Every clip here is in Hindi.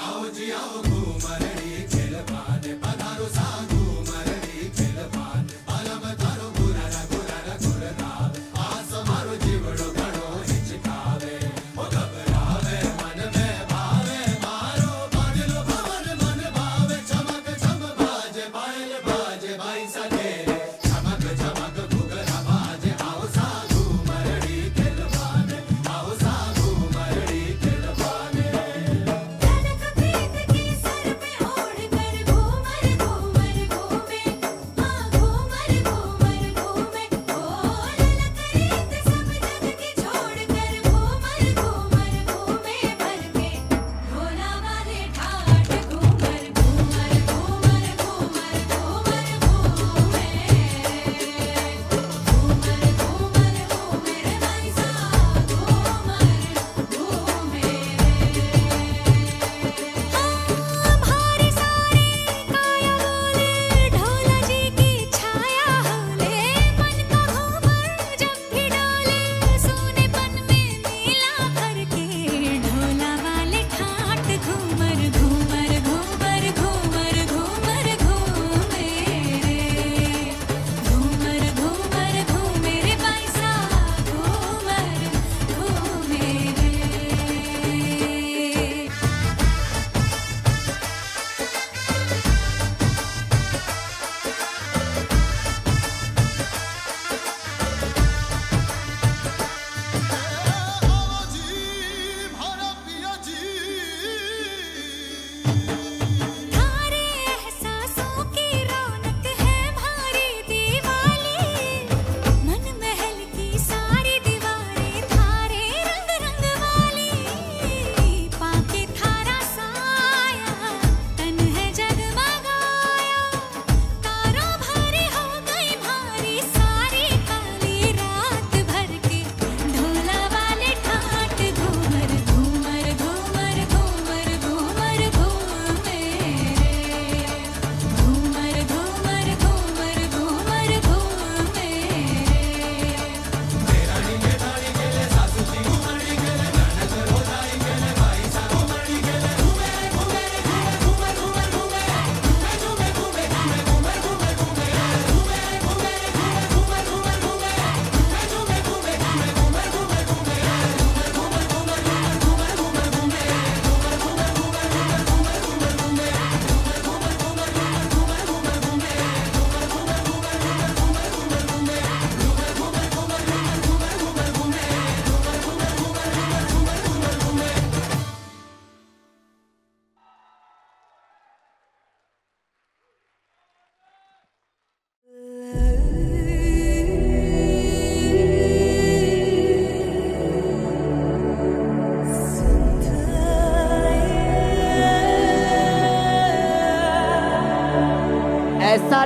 आओ जी आओ घूम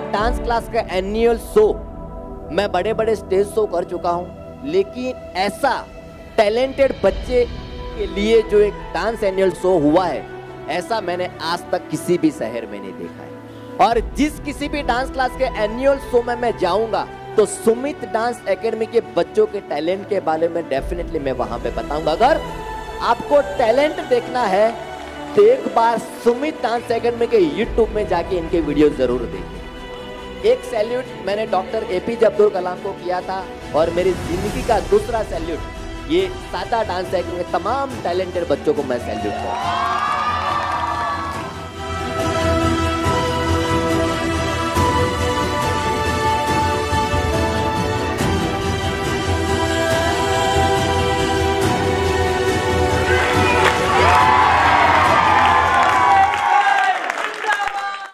डांस क्लास का एनुअल शो मैं बड़े बड़े स्टेज शो कर चुका हूँ। लेकिन ऐसा टैलेंटेड बच्चे के लिए जो एक डांस एनुअल शो हुआ है, ऐसा मैंने आज तक किसी भी शहर में नहीं देखा है। और जिस किसी भी डांस क्लास के एनुअल शो में मैं जाऊँगा तो सुमित डांस एकेडमी के बच्चों के टैलेंट के बारे में डेफिनेटली मैं वहाँ पे बताऊँगा। अगर आपको टैलेंट देखना है तो एक बार सुमित डांस एकेडमी के यूट्यूब में जाके इनके वीडियो ज़रूर देखिए एक सैल्यूट मैंने doctor A APJ Abdul Kalam को किया था और मेरी ज़िंदगी का दूसरा सैल्यूट, ये सादा डांस है क्योंकि तमाम टैलेंटेड बच्चों को मैं सैल्यूट करता